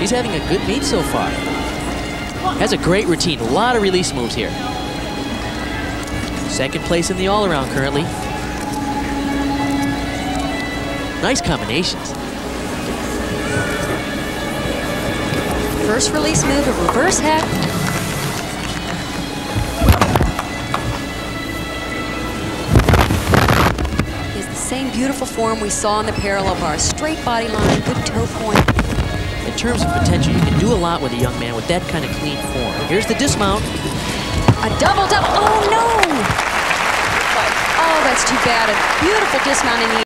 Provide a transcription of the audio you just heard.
He's having a good meet so far. Has a great routine, a lot of release moves here. Second place in the all-around currently. Nice combinations. First release move, a reverse hecht. Is the same beautiful form we saw in the parallel bar. Straight body line, good toe point. In terms of potential, you can do a lot with a young man with that kind of clean form. Here's the dismount. A double double. Oh no! Oh, that's too bad. A beautiful dismount in the